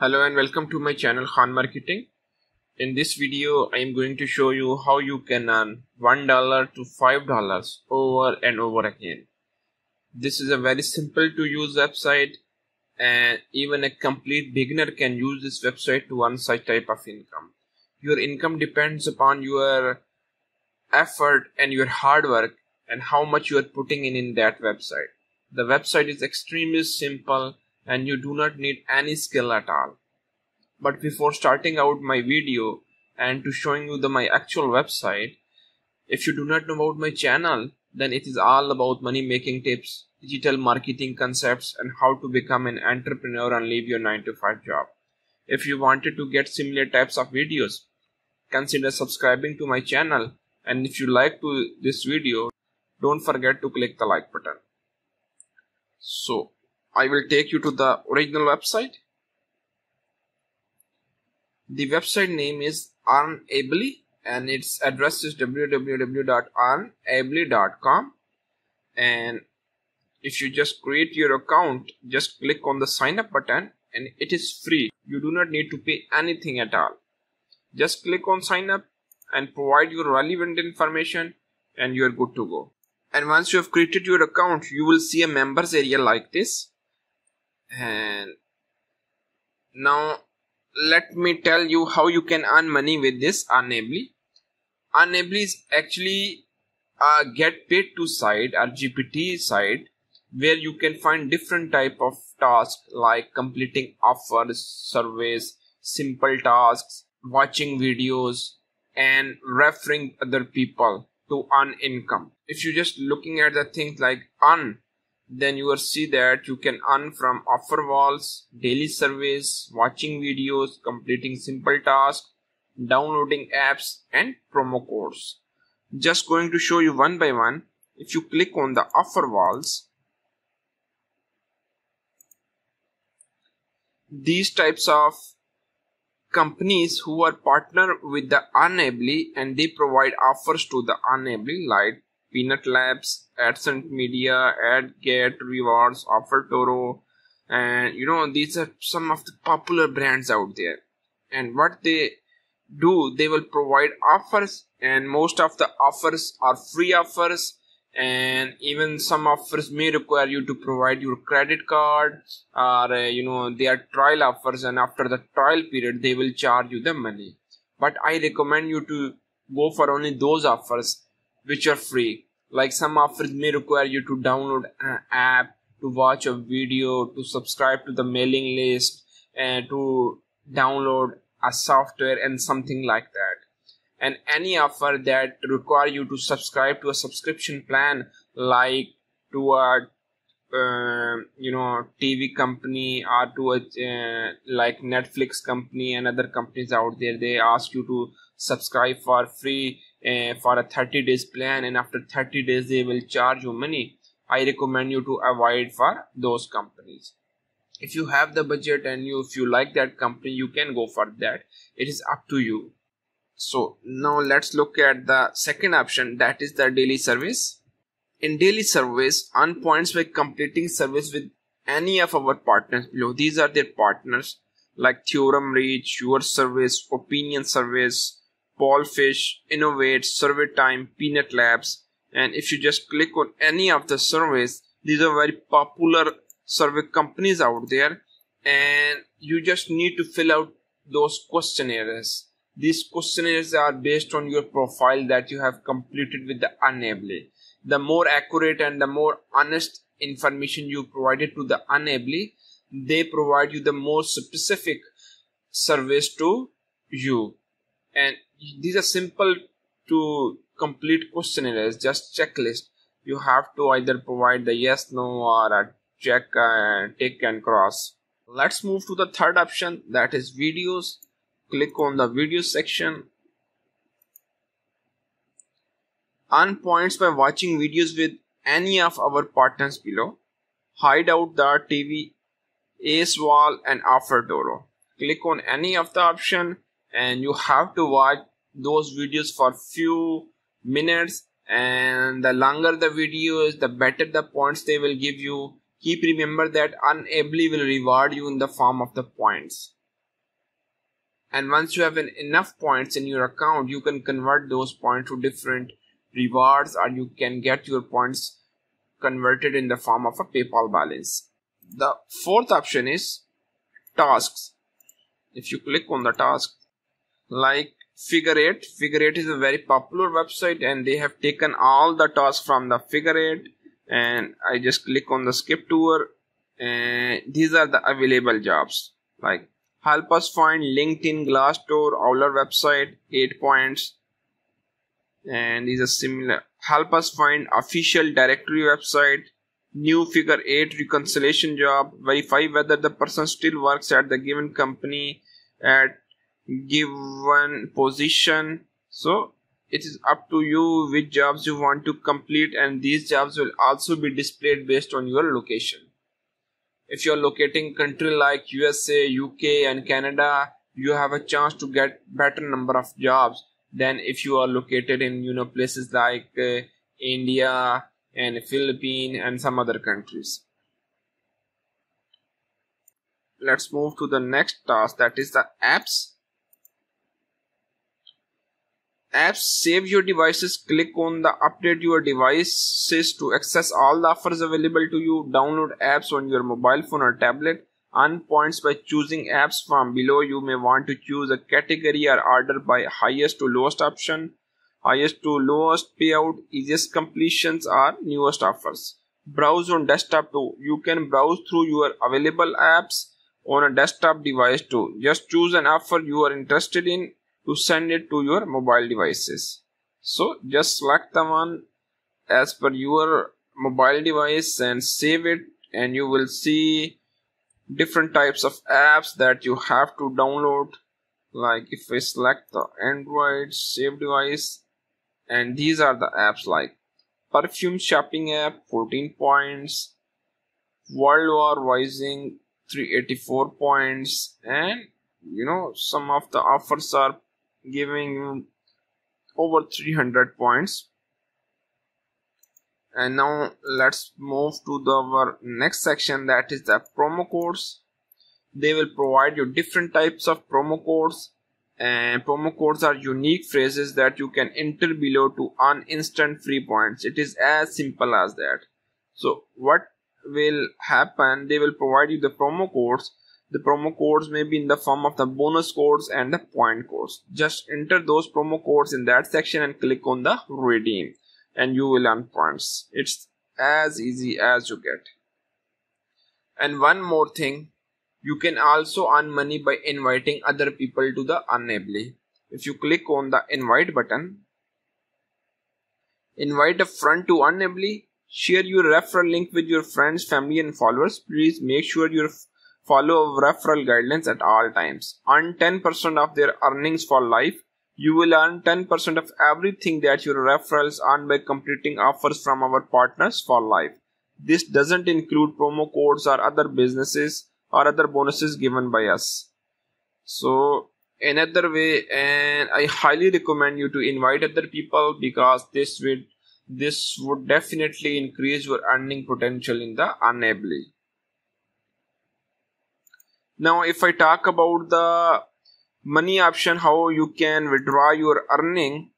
Hello and welcome to my channel Khan Marketing. In this video, I am going to show you how you can earn $1 to $5 over and over again. This is a very simple to use website and even a complete beginner can use this website to earn such type of income. Your income depends upon your effort and your hard work and how much you are putting in in that website. The website is extremely simple and you do not need any skill at all. But before starting out my video and to showing you the my actual website, if you do not know about my channel, then it is all about money making tips, digital marketing concepts and how to become an entrepreneur and leave your 9 to 5 job. If you wanted to get similar types of videos, consider subscribing to my channel and if you like to this video, don't forget to click the like button. So I will take you to the original website. The website name is Earnably and its address is www.earnably.com and if you just create your account just click on the sign up button and it is free. You do not need to pay anything at all. Just click on sign up and provide your relevant information and you are good to go. And once you have created your account you will see a members area like this and now let me tell you how you can earn money with this Earnably. Earnably is actually a get paid to site or GPT site where you can find different type of tasks like completing offers, surveys, simple tasks, watching videos and referring other people to earn income. If you're just looking at the things like earn then you will see that you can earn from offer walls, daily surveys, watching videos, completing simple tasks, downloading apps and promo codes. Just going to show you one by one. If you click on the offer walls, these types of companies who are partner with the Earnably and they provide offers to the Earnably like Peanut Labs, AdScend Media, AdGate, Rewards, OfferToro, and you know these are some of the popular brands out there. And what they do, they will provide offers, and most of the offers are free offers, and even some offers may require you to provide your credit card, or uh, you know they are trial offers, and after the trial period, they will charge you the money. But I recommend you to go for only those offers which are free. Like some offers may require you to download an app, to watch a video, to subscribe to the mailing list, and to download a software and something like that. And any offer that require you to subscribe to a subscription plan, like to a uh, you know TV company or to a uh, like Netflix company and other companies out there, they ask you to subscribe for free uh, for a 30 days plan and after 30 days they will charge you money. I recommend you to avoid for those companies. If you have the budget and you if you like that company you can go for that. It is up to you. So now let's look at the second option that is the daily service. In daily service earn points by completing service with any of our partners below these are their partners like TheoremReach your service opinion service Fish, Innovate, Survey Time, Peanut Labs, and if you just click on any of the surveys, these are very popular survey companies out there, and you just need to fill out those questionnaires. These questionnaires are based on your profile that you have completed with the Earnably. The more accurate and the more honest information you provided to the Earnably, they provide you the more specific surveys to you. And these are simple to complete questionnaires just checklist. You have to either provide the yes no or a check and tick and cross. Let's move to the third option that is videos. Click on the video section. Earn points by watching videos with any of our partners below. Hide out the tv ace wall and OfferToro click on any of the option and you have to watch those videos for few minutes. And the longer the video is the better the points they will give you. Keep remember that earnably will reward you in the form of the points. And once you have enough points in your account you can convert those points to different rewards or you can get your points converted in the form of a paypal balance. The fourth option is tasks. If you click on the task like figure 8 figure 8 is a very popular website and they have taken all the tasks from the figure 8 and i just click on the skip tour. And these are the available jobs. Like help us find linkedin glassdoor our website 8 points. And these are similar help us find official directory website new figure 8 reconciliation job verify whether the person still works at the given company at given position. So it is up to you which jobs you want to complete and these jobs will also be displayed based on your location. If you're locating country like usa uk and canada you have a chance to get better number of jobs than if you are located in you know places like uh, india and philippines and some other countries. Let's move to the next task that is the apps apps save your devices click on the update your devices to access all the offers available to you. Download apps on your mobile phone or tablet. Earn points by choosing apps from below. You may want to choose a category or order by highest to lowest option. Highest to lowest payout easiest completions or newest offers. Browse on desktop too. You can browse through your available apps on a desktop device too. Just choose an offer you are interested in to send it to your mobile devices. So just select the one as per your mobile device and save it and you will see different types of apps that you have to download. Like if I select the Android save device and these are the apps like perfume shopping app 14 points world war rising 384 points and you know some of the offers are giving you over 300 points. And now let's move to the our next section that is the promo codes. They will provide you different types of promo codes. And promo codes are unique phrases that you can enter below to earn instant free points. It is as simple as that. So what will happen? They will provide you the promo codes the promo codes may be in the form of the bonus codes and the point codes. Just enter those promo codes in that section and click on the redeem and you will earn points. It's as easy as you get. And one more thing, you can also earn money by inviting other people to the Earnably. If you click on the invite button, invite a friend to Earnably, share your referral link with your friends, family and followers. Please make sure your follow referral guidelines at all times. Earn 10% of their earnings for life. You will earn 10% of everything that your referrals earn by completing offers from our partners for life. This doesn't include promo codes or other businesses or other bonuses given by us. So another way and I highly recommend you to invite other people because this would this would definitely increase your earning potential in the Earnably. Now, if I talk about the money option, how you can withdraw your earning,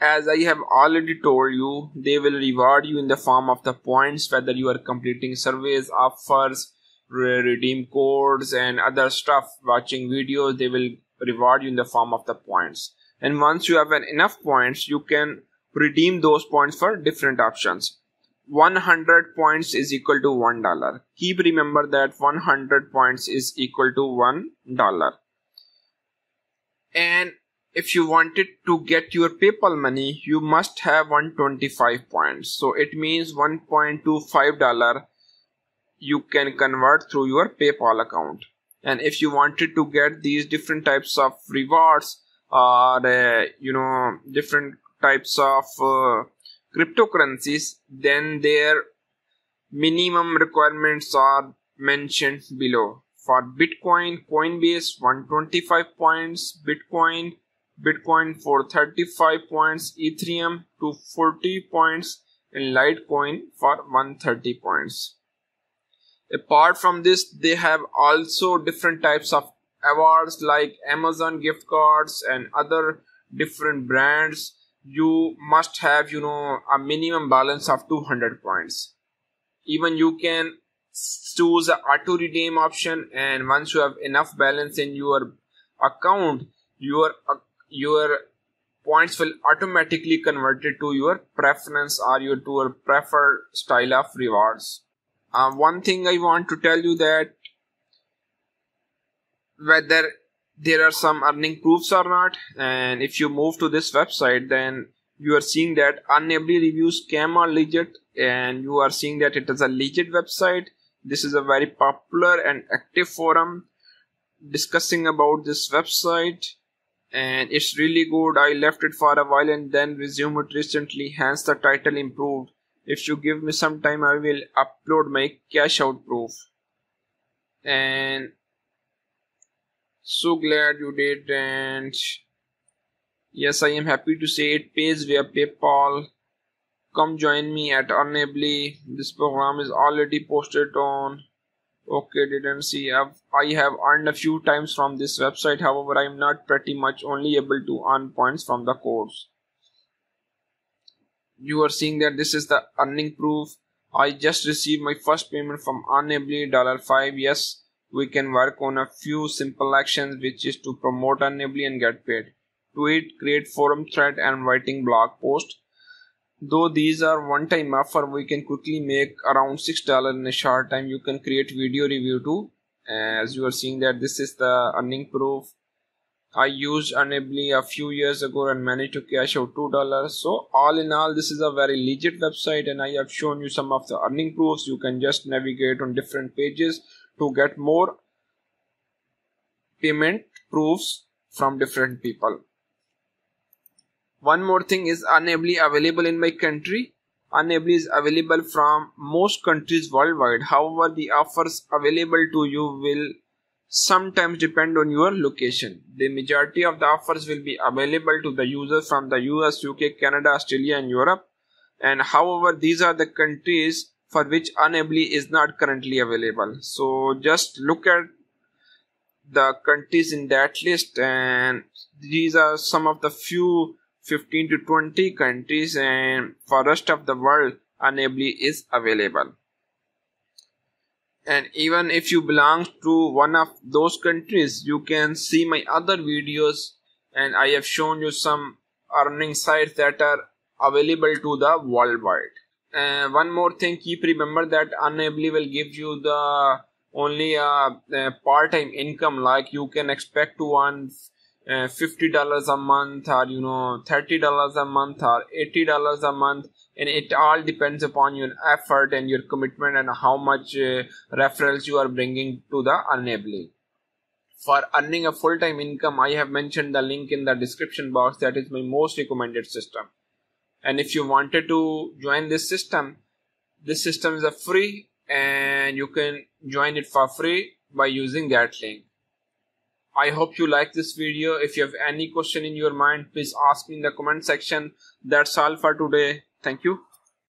as I have already told you, they will reward you in the form of the points, whether you are completing surveys, offers, redeem codes, and other stuff, watching videos, they will reward you in the form of the points. And once you have enough points, you can redeem those points for different options. 100 points is equal to one dollar. Keep remember that 100 points is equal to one dollar. And if you wanted to get your paypal money you must have 125 points. So it means 1.25 dollar you can convert through your paypal account. And if you wanted to get these different types of rewards or uh, you know different types of uh, cryptocurrencies, then their minimum requirements are mentioned below. For Bitcoin, Coinbase 125 points, Bitcoin, Bitcoin for 35 points, Ethereum to 40 points, and Litecoin for 130 points. Apart from this, they have also different types of awards like amazon gift cards and other different brands you must have you know a minimum balance of 200 points. Even you can choose the auto redeem option and once you have enough balance in your account your your points will automatically converted to your preference or your to your preferred style of rewards. Uh, one thing i want to tell you that whether there are some earning proofs or not and if you move to this website then you are seeing that Earnably reviews scam are legit and you are seeing that it is a legit website. This is a very popular and active forum discussing about this website and it's really good. I left it for a while and then resumed it recently hence the title improved. If you give me some time i will upload my cash out proof. And so glad you did and yes i am happy to say it pays via paypal. Come join me at Earnably this program is already posted on. Okay didn't see. I've, i have earned a few times from this website. However i'm not pretty much only able to earn points from the course. You are seeing that this is the earning proof. I just received my first payment from Earnably dollar 5 yes we can work on a few simple actions which is to promote Earnably and get paid. Tweet, create forum thread and writing blog post. Though these are one time offer, we can quickly make around $6 in a short time. You can create video review too. Uh, as you are seeing that this is the earning proof. I used Earnably a few years ago and managed to cash out $2. So all in all, this is a very legit website and I have shown you some of the earning proofs. You can just navigate on different pages to get more payment proofs from different people. One more thing is Earnably available in my country. Earnably is available from most countries worldwide. However, the offers available to you will sometimes depend on your location. The majority of the offers will be available to the users from the US, UK, Canada, Australia, and Europe. And however, these are the countries for which Earnably is not currently available. So just look at the countries in that list and these are some of the few 15 to 20 countries and for rest of the world Earnably is available. And even if you belong to one of those countries, you can see my other videos and I have shown you some earning sites that are available to the worldwide uh, one more thing keep remember that Earnably will give you the only a, uh, uh, part-time income. Like you can expect to earn uh, $50 a month or you know $30 a month or $80 a month. And it all depends upon your effort and your commitment and how much uh, referrals you are bringing to the Earnably for earning a full-time income i have mentioned the link in the description box. That is my most recommended system and if you wanted to join this system this system is a free and you can join it for free by using that link. I hope you like this video. If you have any question in your mind please ask me in the comment section. That's all for today. Thank you